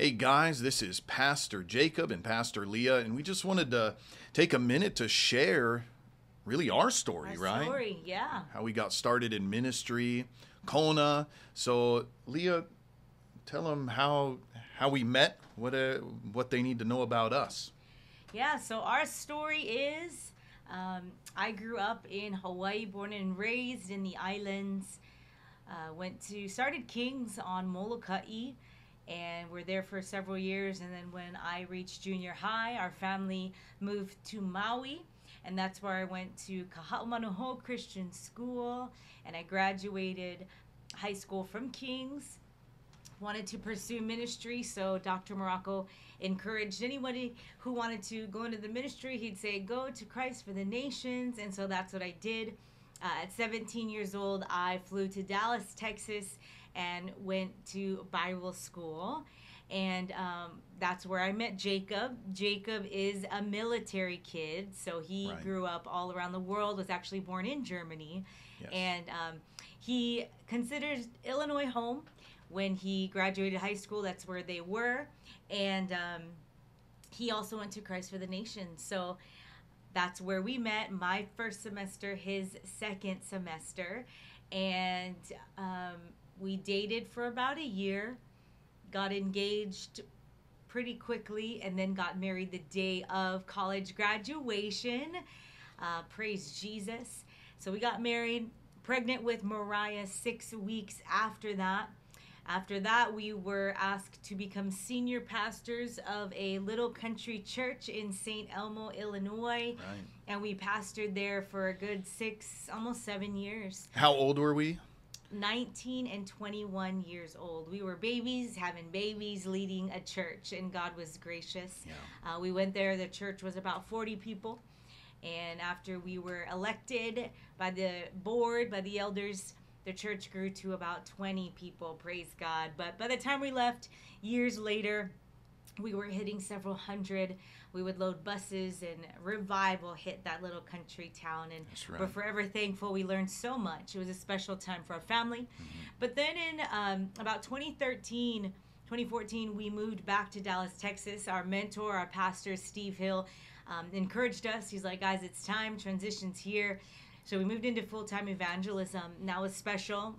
Hey guys, this is Pastor Jakob and Pastor Leah, and we just wanted to take a minute to share really our story, Our right? Story, yeah. How we got started in ministry, Kona. So, Leah, tell them how how we met, what uh, what they need to know about us. Yeah, so our story is um, I grew up in Hawaii, born and raised in the islands. Uh, went to, started Kings on Molokai and we're there for several years. And then when I reached junior high, our family moved to Maui. And that's where I went to Kahaumanuho Christian School and I graduated high school from Kings wanted to pursue ministry, so Dr. Marocco encouraged anybody who wanted to go into the ministry. He'd say, Go to Christ for the nations. And so that's what I did. Uh, at 17 years old, I flew to Dallas, Texas, and went to Bible school. And um, that's where I met Jakob. Jakob is a military kid, so he Right. grew up all around the world, was actually born in Germany. Yes. And um, he considers Illinois home when he graduated high school. That's where they were. And um, he also went to Christ for the Nation. So that's where we met my first semester, his second semester. And um, we dated for about a year, got engaged pretty quickly, and then got married the day of college graduation. Uh, praise Jesus. So we got married, pregnant with Mariah six weeks after that. After that, we were asked to become senior pastors of a little country church in St. Elmo, Illinois. Right. And we pastored there for a good six, almost seven years. How old were we? 19 and 21 years old. We were babies, having babies, leading a church, and God was gracious. Yeah. Uh, we went there, the church was about 40 people. And after we were elected by the board, by the elders, the church grew to about 20 people, praise God. But by the time we left, years later, we were hitting several hundred. We would load buses, and revival hit that little country town. And right. we're forever thankful. We learned so much. It was a special time for our family. But then in um, about 2013, 2014, we moved back to Dallas, Texas. Our mentor, our pastor, Steve Hill, um, encouraged us. He's like, guys, it's time. Transition's here. So we moved into full time evangelism. And that was special.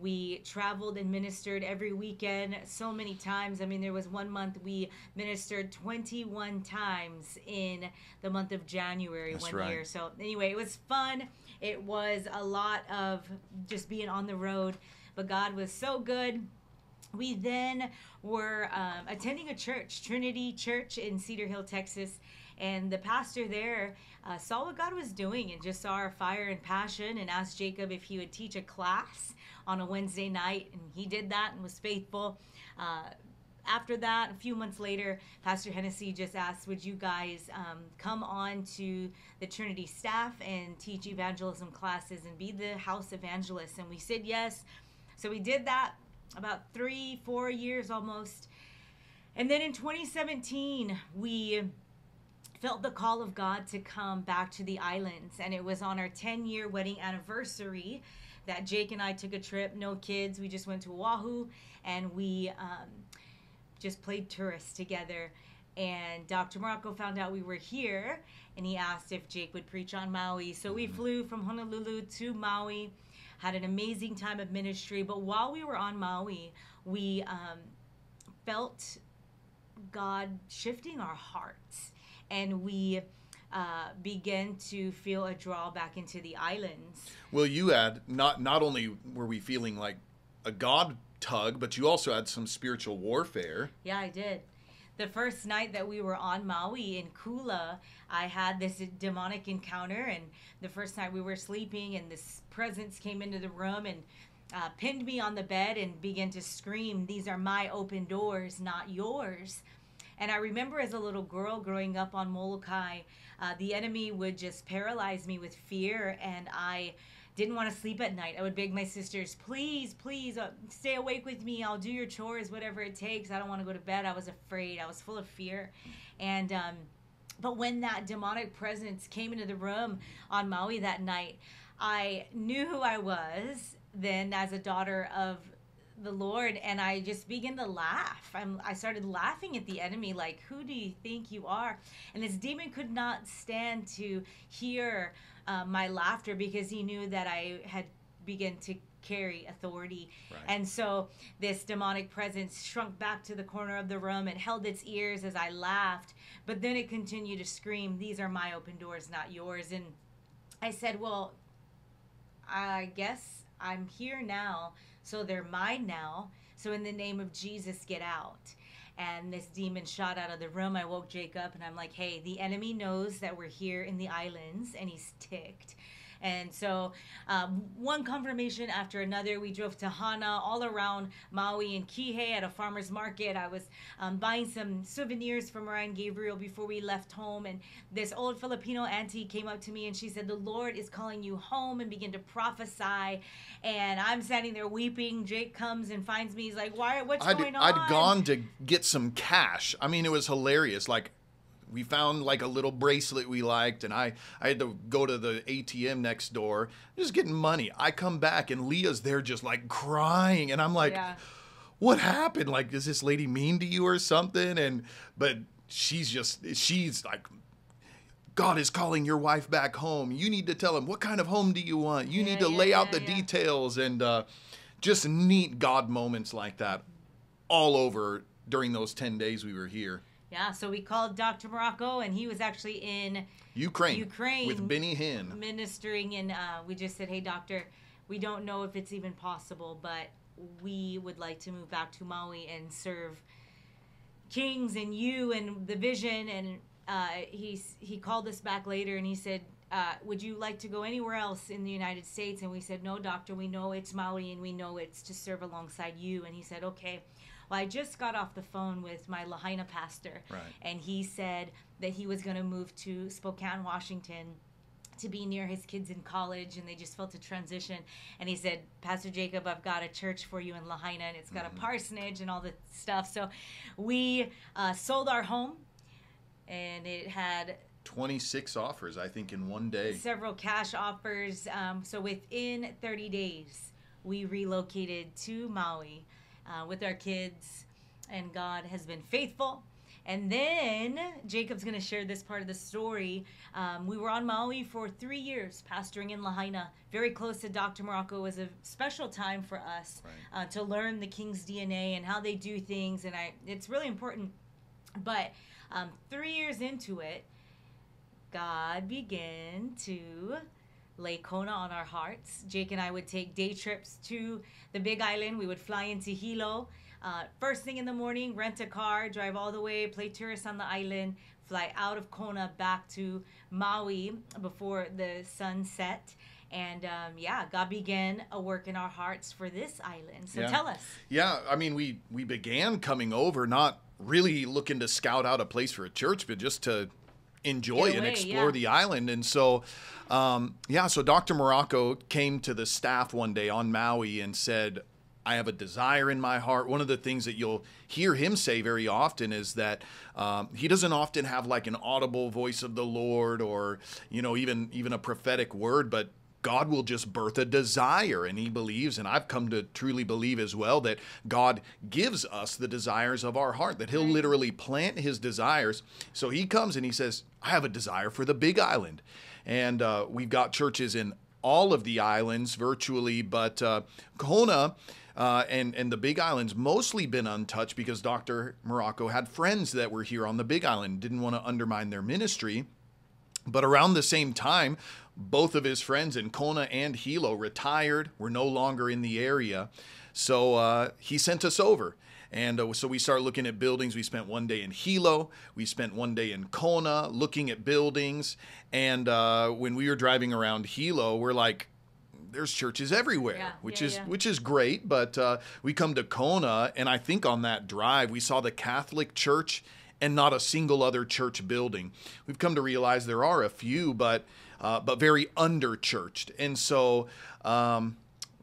We traveled and ministered every weekend so many times. I mean, there was one month we ministered 21 times in the month of January That's one right. year. So, anyway, it was fun. It was a lot of just being on the road, but God was so good. We then were um, attending a church, Trinity Church in Cedar Hill, Texas. And the pastor there uh, saw what God was doing and just saw our fire and passion and asked Jakob if he would teach a class on a Wednesday night. And he did that and was faithful. Uh, after that, a few months later, Pastor Hennesy just asked, Would you guys um, come on to the Trinity staff and teach evangelism classes and be the house evangelists? And we said yes. So we did that about three, four years almost. And then in 2017, we felt the call of God to come back to the islands. And it was on our 10 year wedding anniversary that Jake and I took a trip, no kids. We just went to Oahu and we um, just played tourists together. And Dr. Marocco found out we were here and he asked if Jake would preach on Maui. So we flew from Honolulu to Maui, had an amazing time of ministry. But while we were on Maui, we um, felt God shifting our hearts and we uh, began to feel a draw back into the islands. Well, you had not not only were we feeling like a God tug, but you also had some spiritual warfare. Yeah, I did. The first night that we were on Maui in Kula, I had this demonic encounter, and the first night we were sleeping, and this presence came into the room and uh, pinned me on the bed and began to scream, These are my open doors, not yours. And I remember as a little girl growing up on Molokai, uh, the enemy would just paralyze me with fear, and I didn't want to sleep at night. I would beg my sisters, please, please, uh, stay awake with me. I'll do your chores, whatever it takes. I don't want to go to bed. I was afraid. I was full of fear. And, um, but when that demonic presence came into the room on Maui that night, I knew who I was then as a daughter of the Lord and I just began to laugh. I'm, I started laughing at the enemy, like, who do you think you are? And this demon could not stand to hear uh, my laughter because he knew that I had begun to carry authority. Right. And so this demonic presence shrunk back to the corner of the room. and held its ears as I laughed, but then it continued to scream, These are my open doors, not yours. And I said, Well, I guess I'm here now, so they're mine now. So in the name of Jesus, get out. And this demon shot out of the room. I woke up and I'm like, hey, the enemy knows that we're here in the islands and he's ticked. And so, um, one confirmation after another. We drove to Hana, all around Maui and Kihei at a farmer's market. I was um, buying some souvenirs from Ryan Gabriel before we left home. And this old Filipino auntie came up to me and she said, The Lord is calling you home and begin to prophesy. And I'm standing there weeping. Jake comes and finds me. He's like, Why? What's I'd, going on? I'd gone to get some cash. I mean, it was hilarious. Like, we found like a little bracelet we liked and I, I had to go to the atm next door just getting money i come back and leah's there just like crying and i'm like yeah. what happened like is this lady mean to you or something and but she's just she's like God is calling your wife back home. You need to tell him what kind of home do you want. You yeah, need to yeah, lay out the details and uh, just neat God moments like that all over during those 10 days we were here. Yeah, so we called Dr. Marocco, and he was actually in Ukraine. Ukraine with Benny Hinn ministering, and uh, we just said, "Hey, doctor, we don't know if it's even possible, but we would like to move back to Maui and serve kings and you and the vision." And uh, he's he called us back later, and he said. Uh, would you like to go anywhere else in the United States? And we said, no, doctor, we know it's Maui and we know it's to serve alongside you. And he said, okay. Well, I just got off the phone with my Lahaina pastor, right. and he said that he was going to move to Spokane, Washington to be near his kids in college and they just felt a transition and he said pastor jakob i've got a church for you in lahaina and it's got mm-hmm. a parsonage and all the stuff so we uh, sold our home and it had 26 offers i think in one day several cash offers um, so within 30 days we relocated to maui uh, with our kids, and God has been faithful. And then Jakob's going to share this part of the story. Um, we were on Maui for three years, pastoring in Lahaina, very close to Dr. Marocco. It was a special time for us right. uh, to learn the King's DNA and how they do things, and I it's really important. But um, three years into it, God began to lay Kona on our hearts. Jake and I would take day trips to the Big Island. We would fly into Hilo. Uh, first thing in the morning, rent a car, drive all the way, play tourists on the island, fly out of Kona back to Maui before the sun set. And um, yeah, God began a work in our hearts for this island. So yeah. tell us. Yeah, I mean, we we began coming over not really looking to scout out a place for a church, but just to enjoy and explore yeah. the island. And so, um, yeah, so Dr. Marocco came to the staff one day on Maui and said, I have a desire in my heart. One of the things that you'll hear him say very often is that um, he doesn't often have like an audible voice of the Lord or you know even even a prophetic word, but God will just birth a desire. And he believes, and I've come to truly believe as well, that God gives us the desires of our heart, that he'll literally plant his desires. So he comes and he says, I have a desire for the big island. And uh, we've got churches in all of the islands virtually, but uh, Kona. Uh, and and the Big Island's mostly been untouched because Dr. Marocco had friends that were here on the Big Island, didn't want to undermine their ministry. But around the same time, both of his friends in Kona and Hilo retired, were no longer in the area. So uh, he sent us over. And uh, so we started looking at buildings. We spent one day in Hilo. We spent one day in Kona looking at buildings. And uh, when we were driving around Hilo, we're like, there's churches everywhere, yeah, which yeah, is yeah. which is great. But uh, we come to Kona, and I think on that drive we saw the Catholic Church and not a single other church building. We've come to realize there are a few, but uh, but very underchurched. And so um,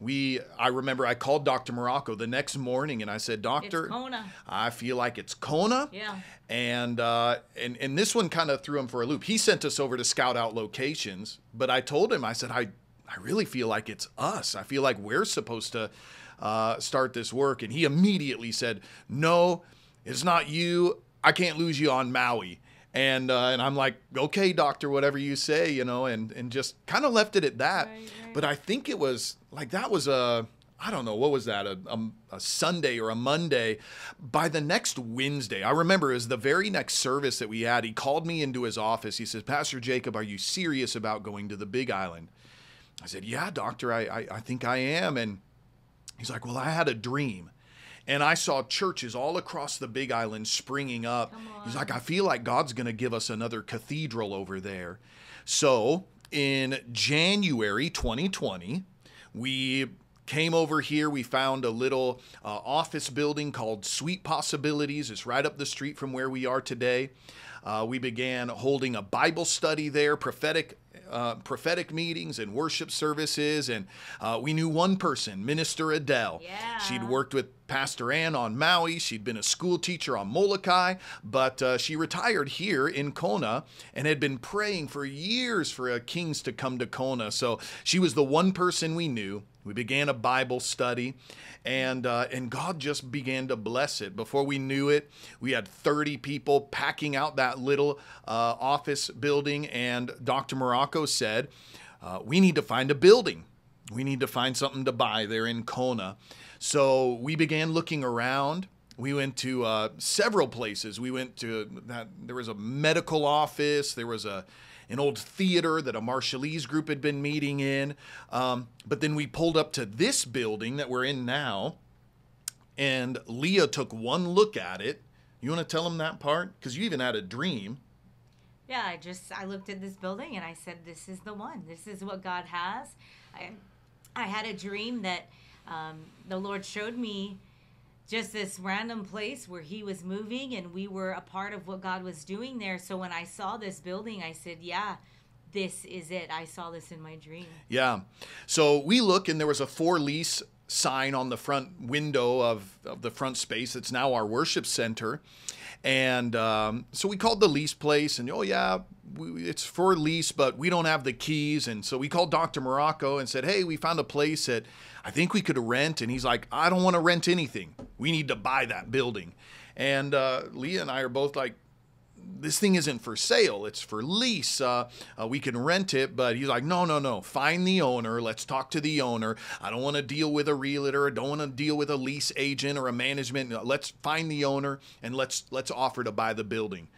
we, I remember I called Dr. Marocco the next morning and I said, Doctor, I feel like it's Kona. Yeah. And, uh, and, and this one kind of threw him for a loop. He sent us over to scout out locations, but I told him, I said, I, I really feel like it's us. I feel like we're supposed to uh, start this work. And he immediately said, No, it's not you. I can't lose you on Maui. And uh, and I'm like, okay, doctor, whatever you say, you know, and and just kind of left it at that. Right, right. But I think it was like that was a I don't know, what was that, a, a, a, Sunday or a Monday. By the next Wednesday, I remember it was the very next service that we had. He called me into his office. He says, Pastor Jakob, are you serious about going to the Big Island? I said, Yeah, doctor, I, I, I think I am. And he's like, Well, I had a dream. And I saw churches all across the Big Island springing up. He's like, I feel like God's going to give us another cathedral over there. So in January 2020, we came over here. We found a little uh, office building called Sweet Possibilities. It's right up the street from where we are today. Uh, we began holding a Bible study there, prophetic uh, prophetic meetings and worship services. And uh, we knew one person, Minister Adele. Yeah. She'd worked with Pastor Ann on Maui. She'd been a school teacher on Molokai, but uh, she retired here in Kona and had been praying for years for a kings to come to Kona. So she was the one person we knew. We began a Bible study, and uh, and God just began to bless it. Before we knew it, we had 30 people packing out that little uh, office building, and Dr. Marocco said, uh, "We need to find a building. We need to find something to buy there in Kona." So we began looking around. We went to uh, several places. We went to that. There was a medical office. There was a an old theater that a Marshallese group had been meeting in. Um, but then we pulled up to this building that we're in now, and Leah took one look at it. You want to tell them that part? Because you even had a dream. Yeah, I just I looked at this building and I said, "This is the one. This is what God has." I, I had a dream that um, the Lord showed me just this random place where he was moving and we were a part of what God was doing there. So when I saw this building, I said, yeah, this is it. I saw this in my dream. Yeah. So we look and there was a four lease sign on the front window of, of the front space. It's now our worship center. And um, so we called the lease place, and oh, yeah, we, it's for lease, but we don't have the keys. And so we called Dr. Marocco and said, hey, we found a place that I think we could rent. And he's like, I don't want to rent anything. We need to buy that building. And uh, Leah and I are both like, this thing isn't for sale it's for lease uh, uh, we can rent it but he's like no no no find the owner let's talk to the owner i don't want to deal with a realtor i don't want to deal with a lease agent or a management let's find the owner and let's let's offer to buy the building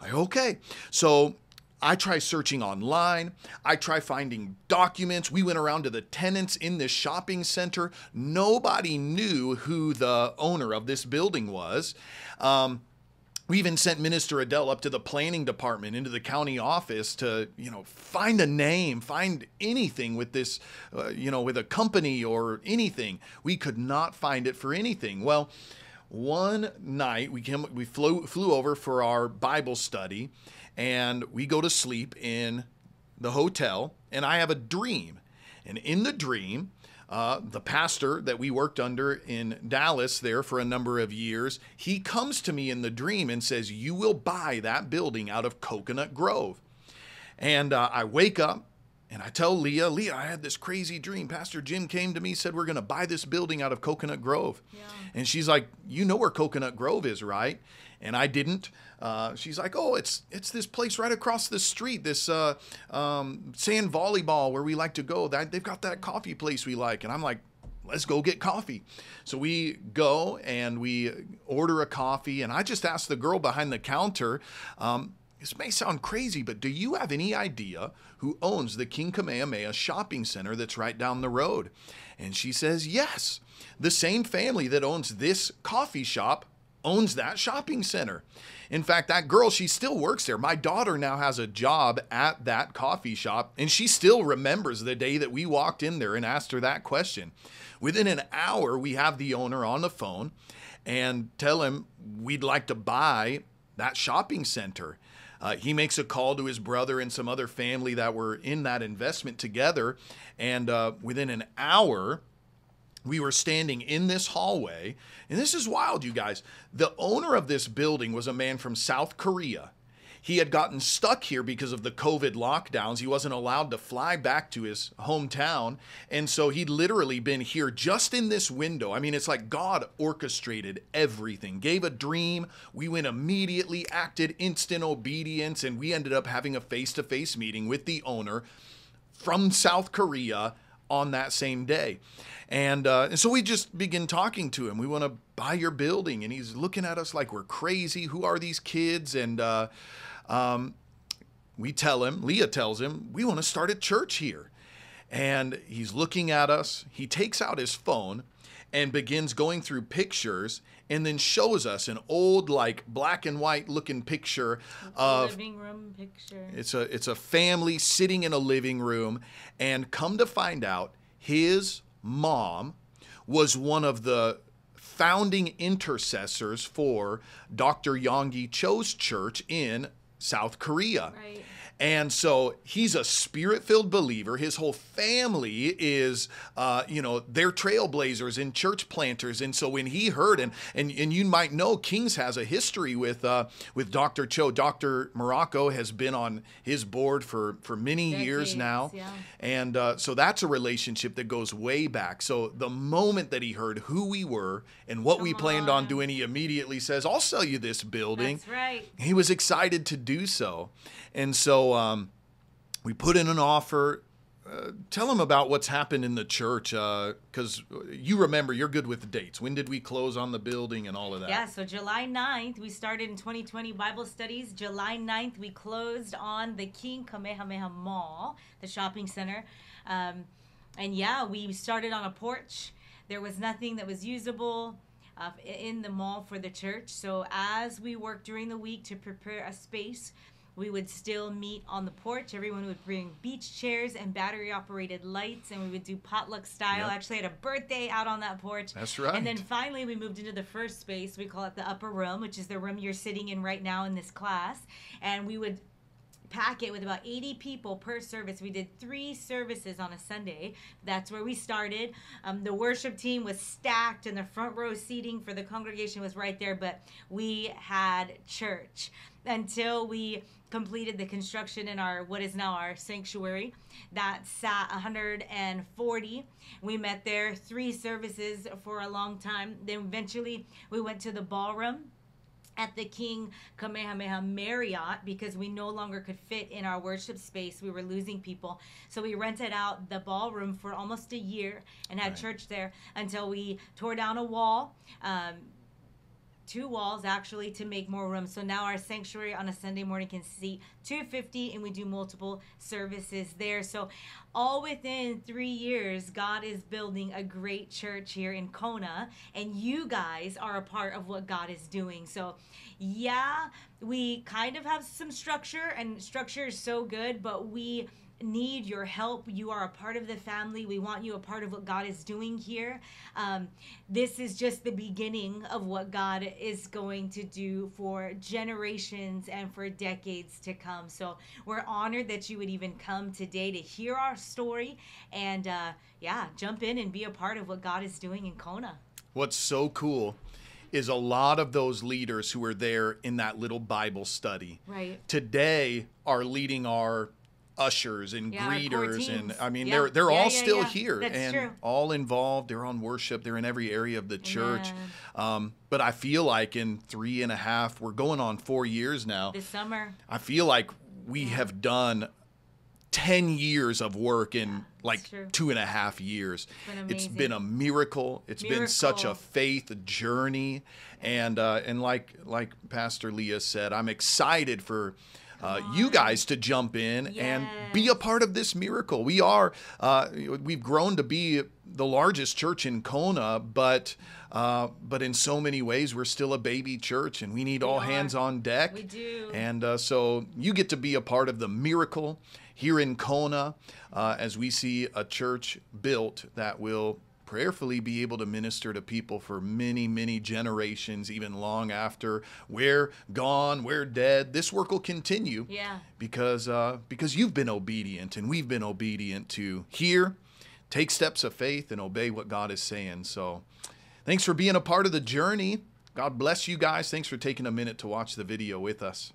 I, okay so I try searching online. I try finding documents. We went around to the tenants in this shopping center. Nobody knew who the owner of this building was. Um, we even sent Minister Adele up to the planning department, into the county office to, you know, find a name, find anything with this, uh, you know, with a company or anything. We could not find it for anything. Well, one night we came, we flew flew over for our Bible study, and we go to sleep in the hotel, and I have a dream, and in the dream uh, the pastor that we worked under in Dallas there for a number of years, he comes to me in the dream and says, You will buy that building out of Coconut Grove. And uh, I wake up and I tell Leah, Leah, I had this crazy dream. Pastor Jim came to me, said, We're going to buy this building out of Coconut Grove. Yeah. And she's like, You know where Coconut Grove is, right? and I didn't. Uh, she's like, "Oh, it's it's this place right across the street, this uh, um, sand volleyball where we like to go. That they've got that coffee place we like." And I'm like, "Let's go get coffee." So we go and we order a coffee, and I just asked the girl behind the counter. Um, this may sound crazy, but do you have any idea who owns the King Kamehameha shopping center that's right down the road? And she says, Yes. The same family that owns this coffee shop owns that shopping center. In fact, that girl, she still works there. My daughter now has a job at that coffee shop, and she still remembers the day that we walked in there and asked her that question. Within an hour, we have the owner on the phone and tell him we'd like to buy that shopping center. Uh, he makes a call to his brother and some other family that were in that investment together. And uh, within an hour, we were standing in this hallway, and this is wild, you guys. The owner of this building was a man from South Korea. He had gotten stuck here because of the COVID lockdowns. He wasn't allowed to fly back to his hometown. And so he'd literally been here just in this window. I mean, it's like God orchestrated everything, gave a dream. We went immediately, acted instant obedience, and we ended up having a face to face meeting with the owner from South Korea on that same day. And, uh, and so we just begin talking to him. We want to buy your building. And he's looking at us like we're crazy. Who are these kids? And uh, um, we tell him, Leah tells him, we want to start a church here. And he's looking at us. He takes out his phone and begins going through pictures and then shows us an old like black and white looking picture it's of living room picture. It's a it's a family sitting in a living room and come to find out his mom was one of the founding intercessors for Dr. Yonggi Cho's church in South Korea. Right. And so he's a spirit filled believer. His whole family is, uh, you know, they're trailblazers and church planters. And so when he heard, and and, and you might know, Kings has a history with uh, with Dr. Cho. Dr. Marocco has been on his board for, for many Decades, years now. Yeah. And uh, so that's a relationship that goes way back. So the moment that he heard who we were and what Come we planned on. on doing, he immediately says, I'll sell you this building. That's right. He was excited to do so. And so um, we put in an offer. Uh, tell them about what's happened in the church because uh, you remember you're good with the dates. When did we close on the building and all of that? Yeah so july 9th we started in 2020 bible studies. July 9th we closed on the king kamehameha mall the shopping center. Um, and yeah we started on a porch. There was nothing that was usable uh, in the mall for the church. So as we worked during the week to prepare a space we would still meet on the porch. Everyone would bring beach chairs and battery operated lights, and we would do potluck style. Yep. Actually, had a birthday out on that porch. That's right. And then finally, we moved into the first space. We call it the upper room, which is the room you're sitting in right now in this class. And we would pack it with about 80 people per service. We did three services on a Sunday. That's where we started. Um, the worship team was stacked, and the front row seating for the congregation was right there, but we had church until we completed the construction in our what is now our sanctuary that sat 140 we met there three services for a long time then eventually we went to the ballroom at the King Kamehameha Marriott because we no longer could fit in our worship space. We were losing people. So we rented out the ballroom for almost a year and had right. church there until we tore down a wall. Um, two walls actually to make more room. So now our sanctuary on a Sunday morning can seat 250 and we do multiple services there. So all within 3 years God is building a great church here in Kona and you guys are a part of what God is doing. So yeah, we kind of have some structure and structure is so good, but we need your help. You are a part of the family. We want you a part of what God is doing here. Um, this is just the beginning of what God is going to do for generations and for decades to come. So we're honored that you would even come today to hear our story and, uh, yeah, jump in and be a part of what God is doing in Kona. What's so cool is a lot of those leaders who were there in that little Bible study right. today are leading our ushers and yeah, greeters and I mean yeah. they're they're yeah, all still here That's and true. all involved. They're on worship. They're in every area of the church. Um, but I feel like in three and a half, we're going on four years now. This summer, I feel like we have done 10 years of work in yeah, like two and a half years. It's been, it's been a miracle. It's miracle. been such a faith journey. And, uh, and like, like Pastor Leah said, I'm excited for uh, you guys to jump in yes. and be a part of this miracle. We are, uh, we've grown to be the largest church in Kona, but uh, but in so many ways, we're still a baby church, and we need we all are. hands on deck. We do. And uh, so you get to be a part of the miracle here in Kona uh, as we see a church built that will prayerfully be able to minister to people for many, many generations, even long after we're gone, we're dead. This work will continue. Yeah. Because uh, because you've been obedient and we've been obedient to hear, take steps of faith, and obey what God is saying. So, thanks for being a part of the journey. God bless you guys. Thanks for taking a minute to watch the video with us.